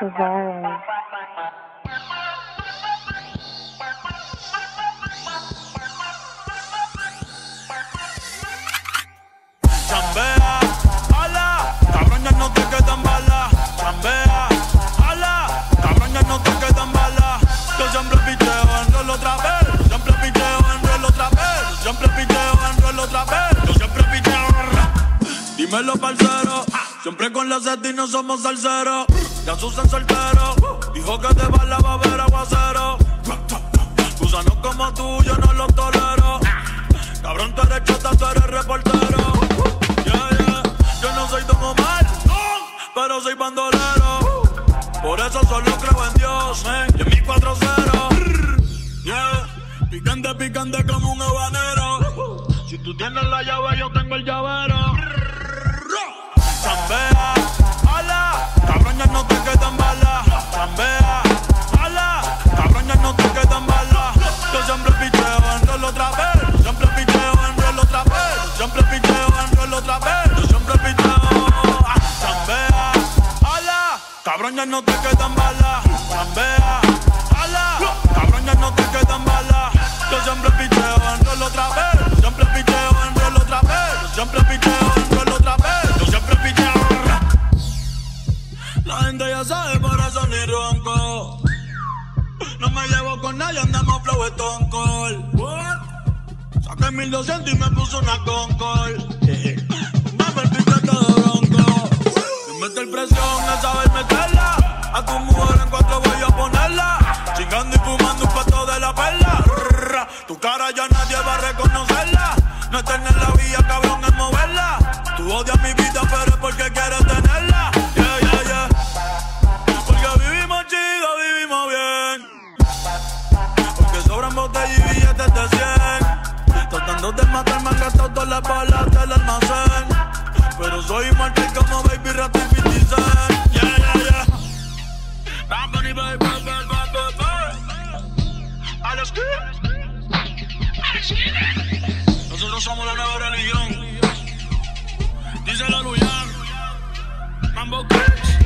Surviving. Dímelo, parcero. Siempre con la sed no somos salseros. Ya Susan soltero. Dijo que te va la va a ver aguacero. Gusanos como tú, yo no los tolero. Cabrón, tú eres chota, tú eres reportero. Yeah, yeah. Yo no soy Don Omar, pero soy bandolero. Por eso solo creo en Dios, eh, y en mi 4-0. Yeah. Picante, picante como un habanero. Si tú tienes la llave, yo tengo el llavero. Chambea, ala, cabrón, no te quedan balas. Chambea, ala, cabrón, no te quedan balas. Yo siempre picheo en rol otra vez. Siempre picheo en rol otra vez. Siempre picheo en rol otra vez. Yo siempre Chambea, ala, cabrón, no te quedan balas. Chambea, La gente ya sabe, por eso ni ronco. No me llevo con nadie, andamos flow Stone Cold. Saqué 1200 y me puso una Concord. Dame el piquete de bronco. Me mete el presión, es saber meterla. A tu mujer en cuatro voy a ponerla. Chingando y fumando un pato de la perla. Tu cara ya nadie va a reconocerla. No tener la vía, cabrón, billetes de 100. Tratando de matarme han gastado las balas del almacén. Pero soy inmortal como Baby Rata y 50 Cent. Yeah, yeah, yeah. Baby, baby, baby, baby. A los que- Nosotros somos la nueva religión. Díselo a Luyan. Mambo Kicks.